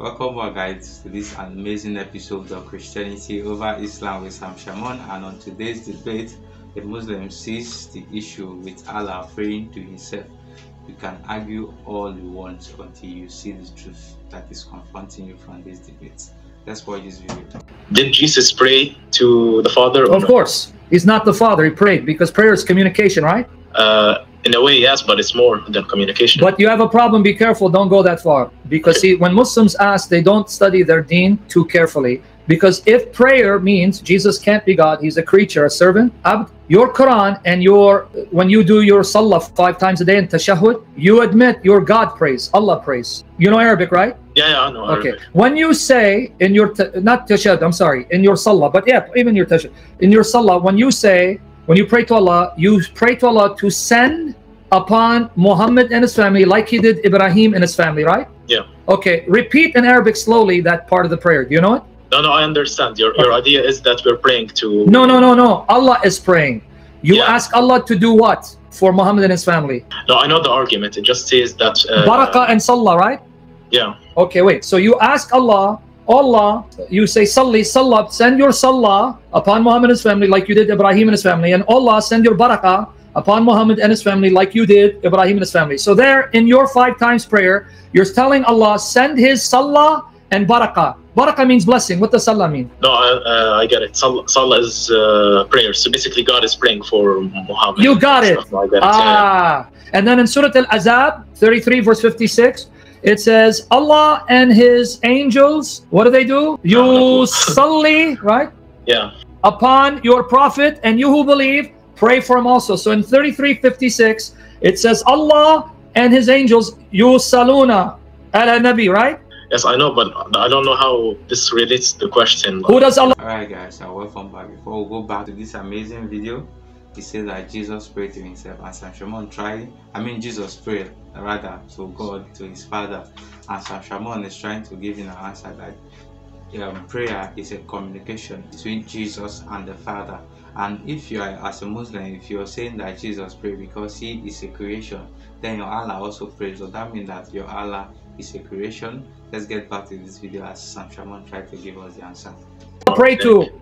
Welcome back guys to this amazing episode of Christianity over Islam with Sam Shamoun and on today's debate the Muslim sees the issue with Allah praying to himself. You can argue all you want until you see the truth that is confronting you from this debate. Let's watch this video. Did Jesus pray to the Father? Of course. He's not the Father, he prayed because prayer is communication, right? Uh, in a way, yes, but it's more than communication. But you have a problem, be careful, don't go that far. Because see, when Muslims ask, they don't study their deen too carefully. Because if prayer means Jesus can't be God, he's a creature, a servant, abd, your Quran and your when you do your salah five times a day in tashahhud, you admit your God prays, Allah prays. You know Arabic, right? yeah, yeah, I know. Okay. Arabic. When you say in your not tashahhud, I'm sorry, in your salah, but yeah, even your tashahhud, in your salah, when you say when you pray to Allah, you pray to Allah to send upon Muhammad and his family like he did Ibrahim and his family, right? Yeah. Okay. Repeat in Arabic slowly that part of the prayer. Do you know it? No, no, I understand. Your your idea is that we're praying to. No, no, no, no. Allah is praying. You Yeah. ask Allah to do what for Muhammad and his family? No, I know the argument. It just says that. Uh, Barakah and Salah, right? Yeah. Okay, wait. So you ask Allah, Allah, you say Salli, Salah, send your Salah upon Muhammad and his family like you did Ibrahim and his family, and Allah send your Barakah upon Muhammad and his family like you did Ibrahim and his family. So there in your five times prayer, you're telling Allah, send his Salah and Barakah. Barakah means blessing. What does Salah mean? No, I, uh, I get it. Salah, Salah is uh, prayer. So basically, God is praying for Muhammad. You got it. Like that. Yeah, yeah. Ah, and then in Surah Al-Ahzab 33, verse 56, it says, Allah and His angels, what do they do? You salli, right? Yeah. Upon your Prophet, and you who believe, pray for him also. So in 33:56, it says, Allah and His angels, you saluna ala Nabi, right? Yes, I know, but I don't know how this relates to the question. Who does Allah? Alright guys, and welcome back. Before we go back to this amazing video, he says that Jesus prayed to himself and Sam Shamoun tried, I mean Jesus prayed rather to God, to his father. And Sam Shamoun is trying to give him an answer that um, prayer is a communication between Jesus and the Father. And if you are, as a Muslim, if you're saying that Jesus prayed because he is a creation, then your Allah also prays. So that means that your Allah is a creation. Let's get back to this video as Sam Shamoun tried to give us the answer. pray to?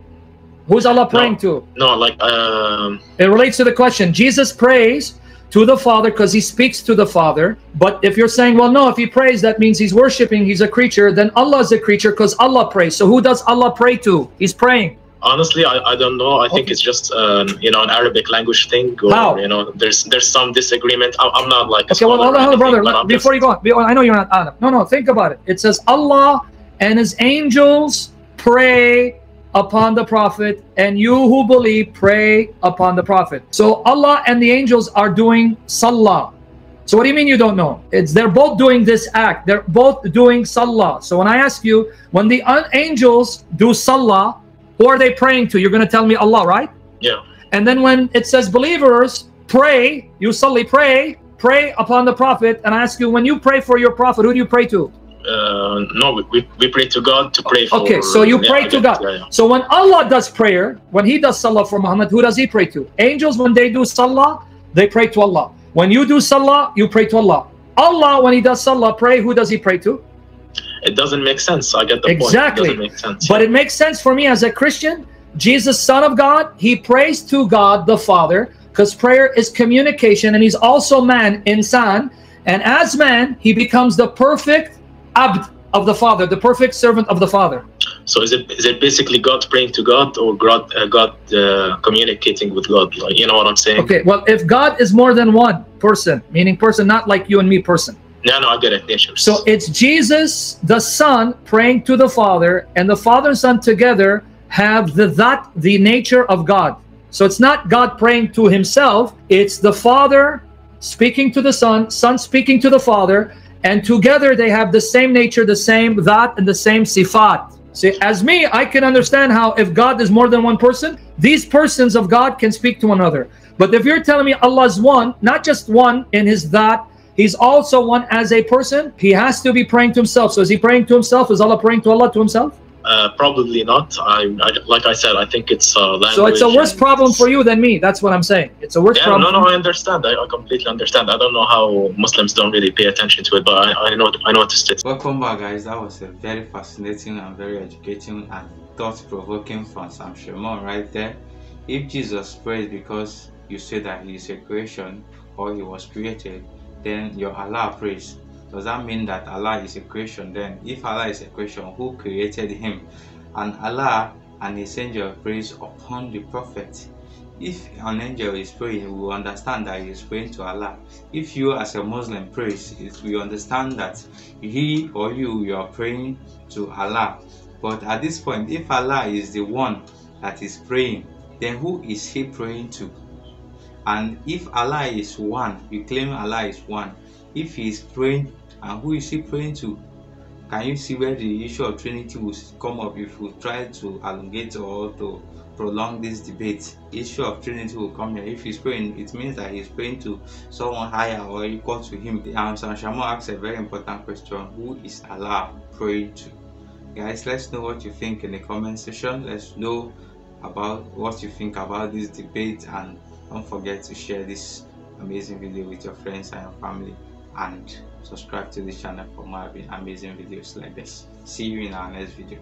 Who's Allah praying to? No, like um, It relates to the question. Jesus prays to the Father because he speaks to the Father. But if you're saying, well, no, if he prays, that means he's worshiping, he's a creature, then Allah is a creature because Allah prays. So who does Allah pray to? He's praying. honestly, I, I don't know. I think it's just um, you know an Arabic language thing. Or, How? You know, there's there's some disagreement. I, I'm not like. a Okay, well, hold on, brother. but Before just- you go on, I know you're not Adam. No, no, think about it. It says Allah and his angels pray upon the prophet, and you who believe pray upon the prophet. So Allah and the angels are doing salah. So what do you mean you don't know? It's they're both doing this act. They're both doing salah. So when I ask you, when the angels do salah, who are they praying to? You're going to tell me Allah, right? Yeah. And then when it says believers pray, you suddenly pray, pray upon the prophet. And I ask you, when you pray for your prophet, who do you pray to? Uh, no, we, we, we pray to God to pray for. Okay, so you pray I to God. yeah, yeah. So when Allah does prayer, when He does salah for Muhammad, who does He pray to? Angels, when they do salah, they pray to Allah. When you do salah, you pray to Allah. Allah, when He does salah, pray, who does He pray to? It doesn't make sense. I get the Exactly. point. Doesn't. But it makes sense for me as a Christian. Jesus, Son of God, he prays to God the Father because prayer is communication and he's also man, insan. And as man, he becomes the perfect abd of the Father, the perfect servant of the Father. So is it is it basically God praying to God or God uh, God uh, communicating with God? You know what I'm saying? Okay, well, if God is more than one person, meaning person not like you and me person. No, no, I get it. Natures. So it's Jesus, the Son, praying to the Father, and the Father and Son together have the that the nature of God. So it's not God praying to himself, it's the Father speaking to the Son, Son speaking to the Father, and together they have the same nature, the same that, and the same sifat. See, as me, I can understand how if God is more than one person, these persons of God can speak to one another. But if you're telling me Allah is one, not just one in his that, He's also one as a person. He has to be praying to himself. So is he praying to himself? Is Allah praying to Allah to himself? Uh, probably not. I, I like I said, I think it's uh, language. So it's a worse problem for you than me. That's what I'm saying. It's a worse Yeah, problem. no, no, I understand. I, I completely understand. I don't know how Muslims don't really pay attention to it, but I, I know I noticed it. Welcome back, guys. That was a very fascinating and very educating and thought-provoking from Sam Shamoun right there. If Jesus prayed because you say that he is a creation or he was created, then your Allah prays. Does that mean that Allah is a creation? Then, if Allah is a creation, who created him? And Allah and His angel prays upon the prophet. If an angel is praying, we understand that he is praying to Allah. If you, as a Muslim, prays, we understand that he or you, you are praying to Allah. But at this point, if Allah is the one that is praying, then who is He praying to? And if Allah is one, you claim Allah is one. If He is praying, and who is He praying to? Can you see where the issue of Trinity will come up if we try to elongate or to prolong this debate? Issue of Trinity will come here. If he's praying, it means that he's praying to someone higher or equal to him. And Sam Shamoun asks a very important question: Who is Allah praying to? Guys, let's know what you think in the comment section. Let's know about what you think about this debate and don't forget to share this amazing video with your friends and your family and subscribe to this channel for more amazing videos like this. See you in our next video